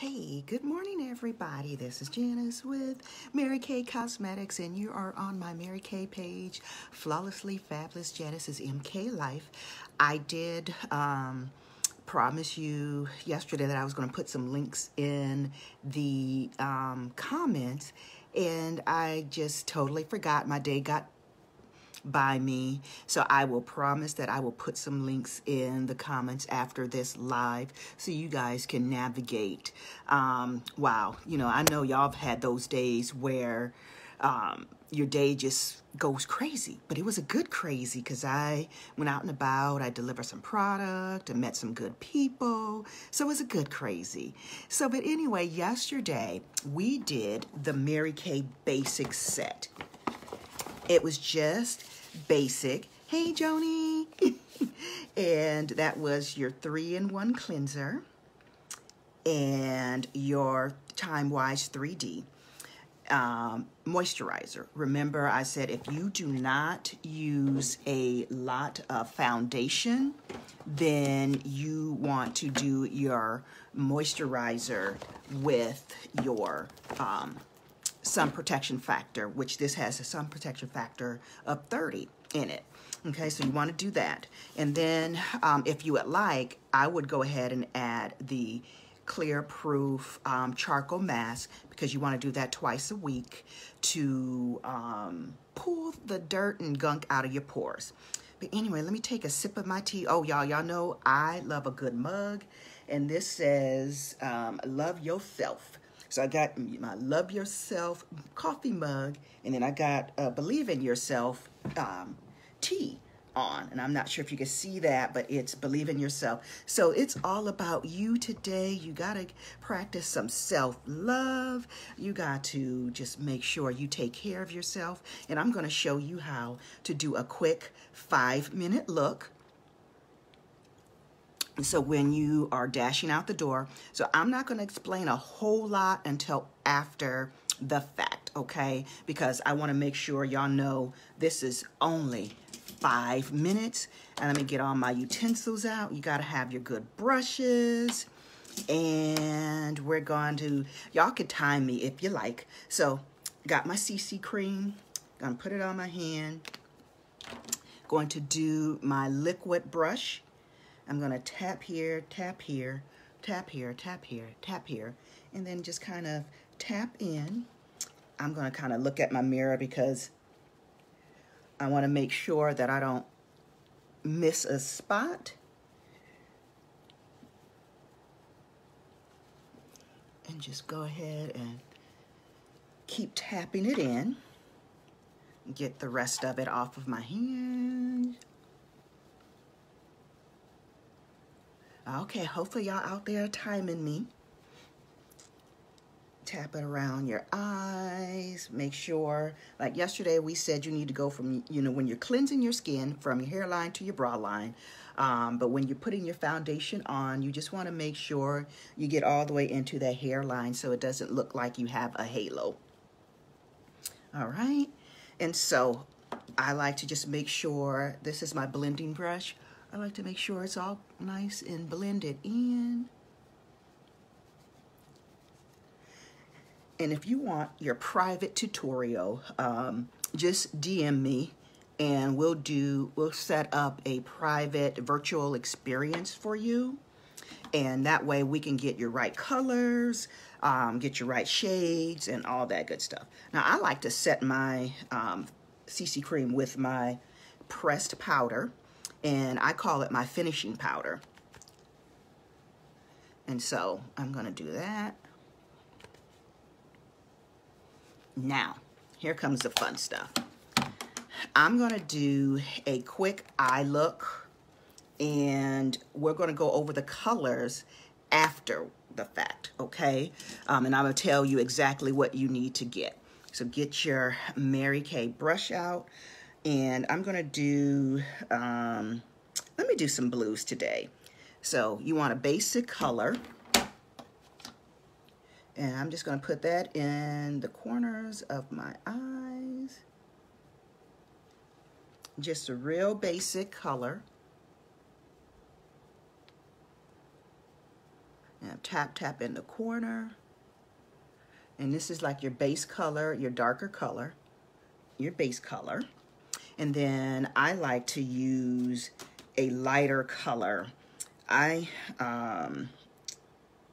Hey, good morning, everybody. This is Janice with Mary Kay Cosmetics, and you are on my Mary Kay page, Flawlessly Fabulous Janice's MK Life. I did um, promise you yesterday that I was going to put some links in the um, comments, and I just totally forgot. My day got by me. So I will promise that I will put some links in the comments after this live so you guys can navigate. Um, wow, you know, I know y'all have had those days where um, your day just goes crazy, but it was a good crazy because I went out and about, I delivered some product, I met some good people, so it was a good crazy. So, but anyway, yesterday we did the Mary Kay Basics set. It was just basic. Hey, Joni. and that was your three-in-one cleanser and your Time Wise 3D um, moisturizer. Remember, I said if you do not use a lot of foundation, then you want to do your moisturizer with your um, sun protection factor, which this has a sun protection factor of 30 in it. Okay, so you want to do that. And then um, if you would like, I would go ahead and add the clear proof um, charcoal mask because you want to do that twice a week to um, pull the dirt and gunk out of your pores. But anyway, let me take a sip of my tea. Oh, y'all, y'all know I love a good mug. And this says, um, love yourself. So I got my Love Yourself coffee mug, and then I got uh, Believe in Yourself um, tea on. And I'm not sure if you can see that, but it's Believe in Yourself. So it's all about you today. You got to practice some self-love. You got to just make sure you take care of yourself. And I'm going to show you how to do a quick five-minute look so when you are dashing out the door, so I'm not going to explain a whole lot until after the fact, okay? Because I want to make sure y'all know this is only five minutes. And let me get all my utensils out. You got to have your good brushes. And we're going to, y'all can time me if you like. So got my CC cream. Gonna put it on my hand. Going to do my liquid brush I'm going to tap here, tap here, tap here, tap here, tap here, and then just kind of tap in. I'm going to kind of look at my mirror because I want to make sure that I don't miss a spot. And just go ahead and keep tapping it in. Get the rest of it off of my hand. Okay, hopefully y'all out there timing me. Tap it around your eyes. Make sure, like yesterday we said you need to go from, you know, when you're cleansing your skin from your hairline to your bra line. Um, but when you're putting your foundation on, you just want to make sure you get all the way into that hairline so it doesn't look like you have a halo. All right. And so I like to just make sure, this is my blending brush. I like to make sure it's all nice and blended in. And if you want your private tutorial, um, just DM me and we'll do, we'll set up a private virtual experience for you. And that way we can get your right colors, um, get your right shades and all that good stuff. Now I like to set my um, CC cream with my pressed powder and I call it my finishing powder. And so I'm to do that. Now, here comes the fun stuff. I'm to do a quick eye look and we're to go over the colors after the fact, okay? Um, and I'm to tell you exactly what you need to get. So get your Mary Kay brush out and I'm gonna do, um, let me do some blues today. So you want a basic color. And I'm just gonna put that in the corners of my eyes. Just a real basic color. Now tap, tap in the corner. And this is like your base color, your darker color, your base color. And then I like to use a lighter color. I, um,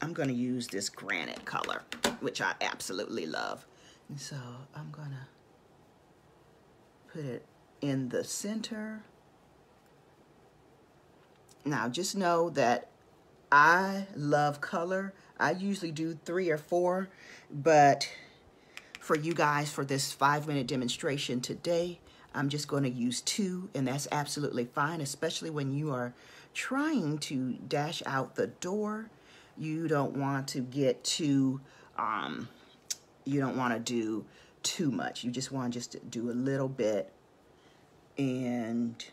I'm gonna use this granite color, which I absolutely love. And so I'm gonna put it in the center. Now just know that I love color. I usually do three or four, but for you guys for this five minute demonstration today, I'm just going to use two and that's absolutely fine, especially when you are trying to dash out the door. You don't want to get too, um, you don't want to do too much. You just want just to do a little bit and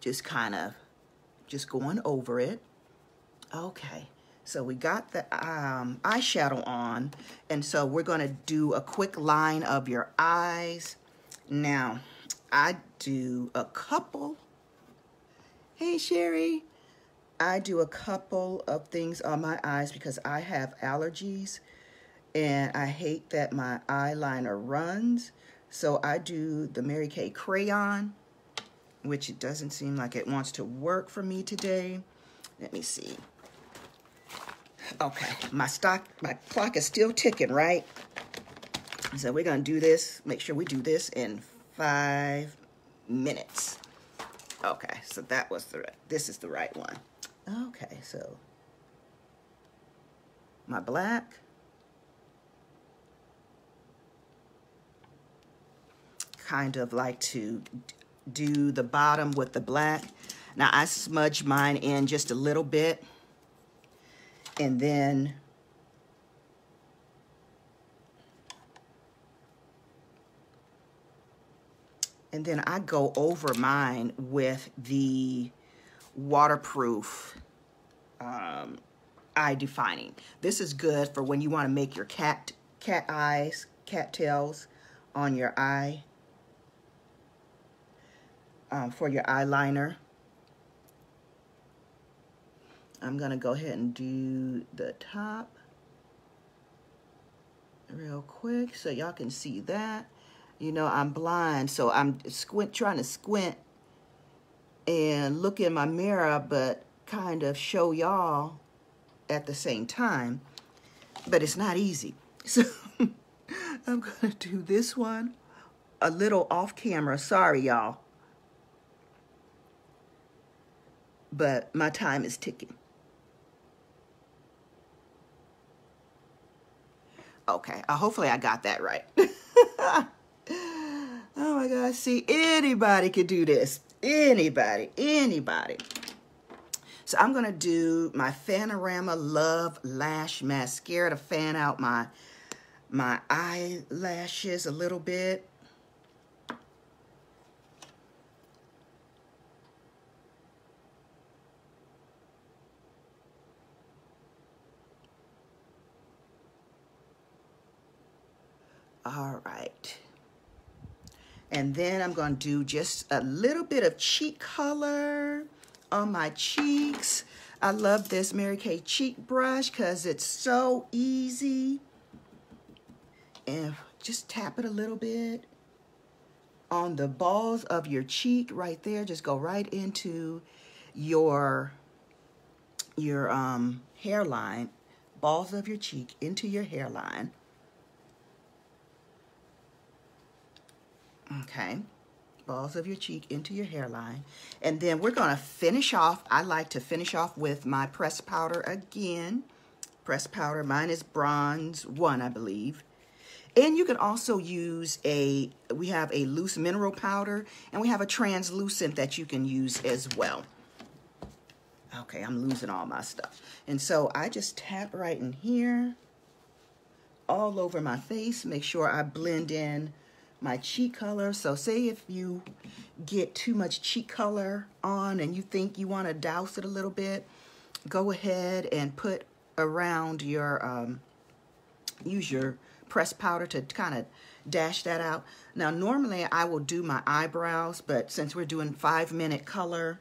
just kind of just going over it. Okay, so we got the um, eyeshadow on, and so we're gonna do a quick line of your eyes. Now, I do a couple. Hey, Sherry. I do a couple of things on my eyes because I have allergies and I hate that my eyeliner runs. So I do the Mary Kay crayon which it doesn't seem like it wants to work for me today. Let me see. Okay, my stock, my clock is still ticking, right? So we're gonna do this, make sure we do this in five minutes. Okay, so that was the, this is the right one. Okay, so my black. Kind of like to do the bottom with the black. Now I smudge mine in just a little bit and then and then I go over mine with the waterproof um, eye defining. This is good for when you want to make your cat cat eyes, cat tails on your eye um, for your eyeliner. I'm going to go ahead and do the top real quick so y'all can see that. You know, I'm blind, so I'm squint trying to squint and look in my mirror, but kind of show y'all at the same time. But it's not easy. So I'm going to do this one a little off camera. Sorry, y'all. but my time is ticking. Okay, uh, hopefully I got that right. oh my God, see, anybody could do this. Anybody, anybody. So I'm gonna do my Fanorama Love Lash Mascara to fan out my, my eyelashes a little bit. All right. And then I'm going to do just a little bit of cheek color on my cheeks. I love this Mary Kay cheek brush because it's so easy. And just tap it a little bit on the balls of your cheek right there. Just go right into your, your um, hairline, balls of your cheek into your hairline. Okay? Balls of your cheek into your hairline. And then we're gonna finish off, I like to finish off with my pressed powder again. Pressed powder, mine is bronze one, I believe. And you can also use a, we have a loose mineral powder and we have a translucent that you can use as well. Okay, I'm losing all my stuff. And so I just tap right in here, all over my face, make sure I blend in my cheek color. So say if you get too much cheek color on and you think you want to douse it a little bit, go ahead and put around your, um, use your pressed powder to kind of dash that out. Now, normally I will do my eyebrows, but since we're doing five minute color,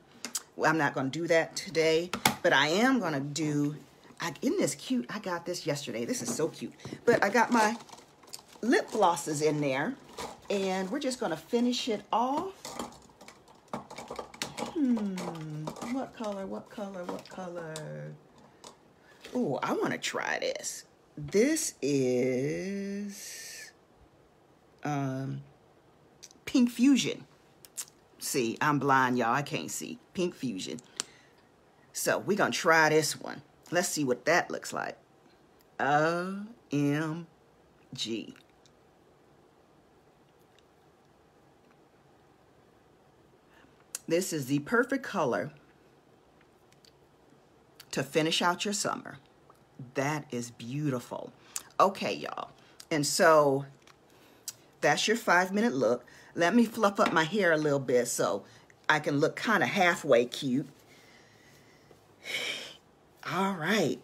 I'm not going to do that today. But I am going to do, I, isn't this cute? I got this yesterday. This is so cute. But I got my lip glosses in there. And we're just to finish it off. Hmm, what color, what color, what color? Oh, I want to try this. This is um, Pink Fusion. See, I'm blind, y'all. I can't see. Pink Fusion. So we're to try this one. Let's see what that looks like. O-M-G. This is the perfect color to finish out your summer. That is beautiful. Okay, y'all. And so that's your five minute look. Let me fluff up my hair a little bit so I can look kind of halfway cute. All right.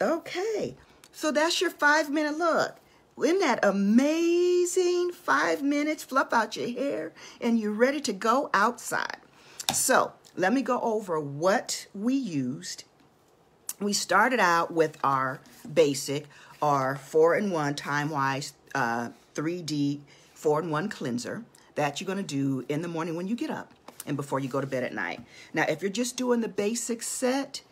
Okay. So that's your five minute look. Isn't that amazing? Five minutes, fluff out your hair, and you're ready to go outside. So let me go over what we used. We started out with our basic, our 4-in-1 Time-Wise uh, 3D 4-in-1 cleanser that you're going to do in the morning when you get up and before you go to bed at night. Now, if you're just doing the basic set,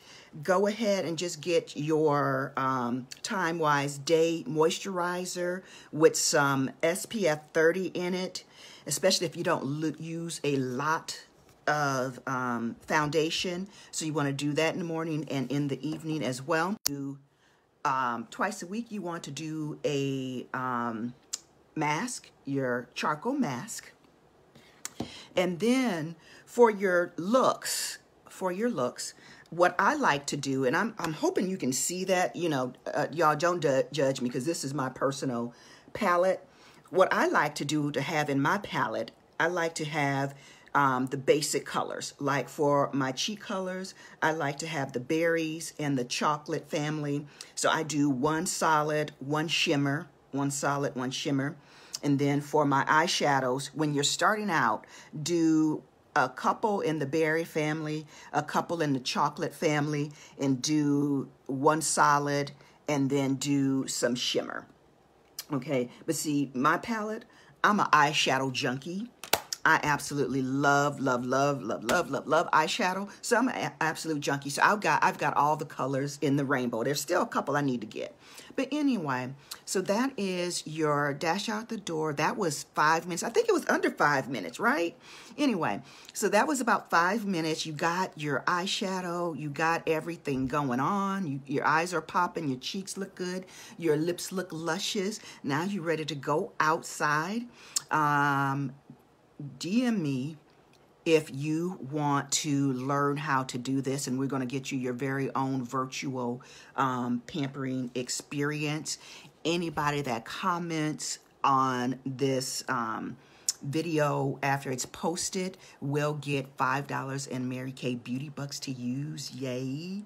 go ahead and just get your um, Time Wise Day Moisturizer with some SPF 30 in it, especially if you don't use a lot of um, foundation. So you want to do that in the morning and in the evening as well. Do um, twice a week, you want to do a um, mask, your charcoal mask. And then for your looks, for your looks, what I like to do, and I'm, I'm hoping you can see that, you know, uh, y'all don't judge me because this is my personal palette. What I like to do to have in my palette, I like to have um, the basic colors. Like for my cheek colors, I like to have the berries and the chocolate family. So I do one solid, one shimmer, one solid, one shimmer. And then for my eyeshadows, when you're starting out, do a couple in the berry family, a couple in the chocolate family, and do one solid and then do some shimmer. Okay, but see, my palette, I'm an eyeshadow junkie. I absolutely love, love, love, love, love, love, love eyeshadow. So I'm an absolute junkie. So I've got, I've got all the colors in the rainbow. There's still a couple I need to get. But anyway, so that is your dash out the door. That was five minutes. I think it was under five minutes, right? Anyway, so that was about five minutes. You got your eyeshadow. You got everything going on. You, your eyes are popping. Your cheeks look good. Your lips look luscious. Now you're ready to go outside. Um, DM me if you want to learn how to do this and we're going to get you your very own virtual um, pampering experience. Anybody that comments on this um, video after it's posted will get $5 in Mary Kay Beauty Bucks to use. Yay.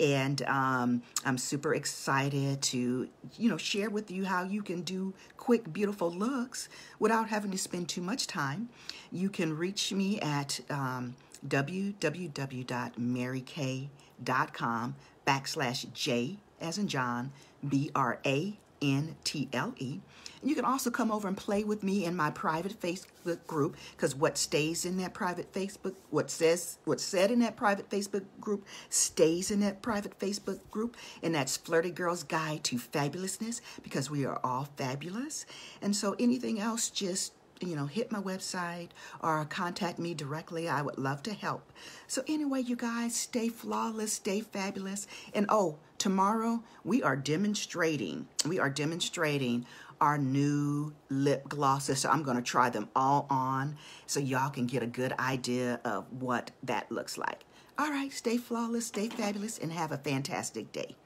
And um, I'm super excited to, you know, share with you how you can do quick, beautiful looks without having to spend too much time. You can reach me at um, www.marykay.com backslash J as in John, B-R-A N-T-L-E. And you can also come over and play with me in my private Facebook group because what stays in that private Facebook, what says, what's said in that private Facebook group stays in that private Facebook group. And that's Flirty Girls Guide to Fabulousness because we are all fabulous. And so anything else, just you know, hit my website or contact me directly. I would love to help. So anyway, you guys, stay flawless, stay fabulous. And oh, tomorrow we are demonstrating, we are demonstrating our new lip glosses. So I'm going to try them all on so y'all can get a good idea of what that looks like. All right, stay flawless, stay fabulous, and have a fantastic day.